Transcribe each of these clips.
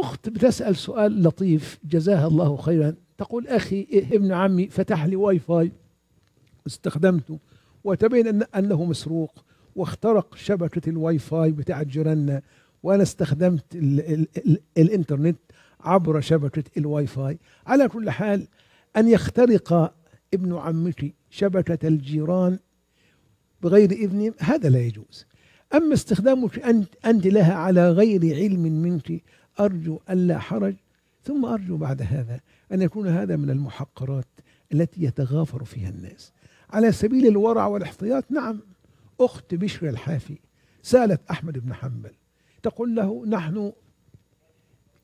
أخت بتسأل سؤال لطيف جزاها الله خيرا. تقول أخي ابن عمي فتح لي واي فاي استخدمته وتبين أن أنه مسروق واخترق شبكة الواي فاي بتاعت جيراننا وأنا استخدمت ال ال ال الإنترنت عبر شبكة الواي فاي. على كل حال أن يخترق ابن عمتي شبكة الجيران بغير إذن هذا لا يجوز. أما استخدامك أنت, أنت لها على غير علم منك أرجو ألا حرج ثم أرجو بعد هذا أن يكون هذا من المحقرات التي يتغافر فيها الناس. على سبيل الورع والاحتياط نعم أخت بشر الحافي سألت أحمد بن حنبل تقول له نحن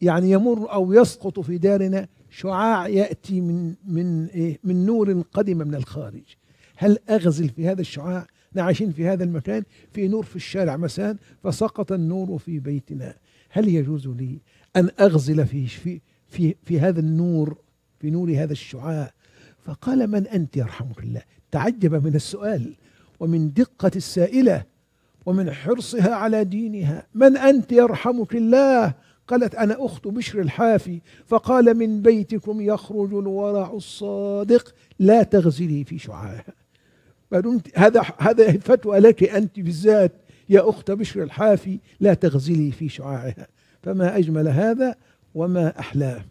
يعني يمر أو يسقط في دارنا شعاع يأتي من من إيه من نور قدم من الخارج. هل أغزل في هذا الشعاع؟ عايشين في هذا المكان في نور في الشارع مساء فسقط النور في بيتنا. هل يجوز لي أن أغزل في في في, في هذا النور في نور هذا الشعاع؟ فقال من أنت يرحمك الله؟ تعجب من السؤال. ومن دقة السائلة ومن حرصها على دينها. من أنت يرحمك الله؟ قالت أنا أخت بشر الحافي. فقال من بيتكم يخرج الورع الصادق لا تغزلي في شعاعها هذا هذا فتوى لك أنت بالذات يا أخت بشر الحافي لا تغزلي في شعاعها. فما أجمل هذا وما أحلاه.